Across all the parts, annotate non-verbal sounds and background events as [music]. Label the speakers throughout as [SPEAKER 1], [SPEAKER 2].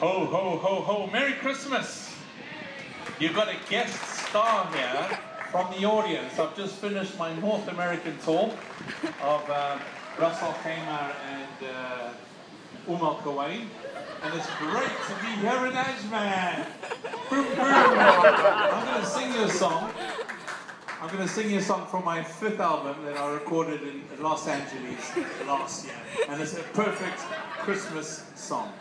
[SPEAKER 1] Ho, ho, ho, ho. Merry Christmas. You've got a guest star here from the audience. I've just finished my North American tour of uh, Russell Khamer and uh, Umal Kawain. And it's great to be here in Ajman. Boom, boom. I'm going to sing you a song. I'm going to sing you a song from my fifth album that I recorded in Los Angeles last year. And it's a perfect Christmas song.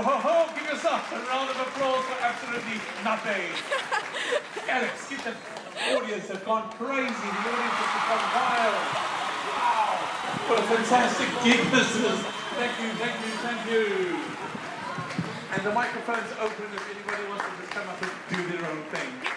[SPEAKER 1] Ho, ho, ho, give yourself a round of applause for absolutely nothing. Alex, [laughs] get the audience have gone crazy. The audience has become wild. Wow. What a fantastic gig this is. Thank you, thank you, thank you. And the microphone's open if anybody wants to just come up and do their own thing.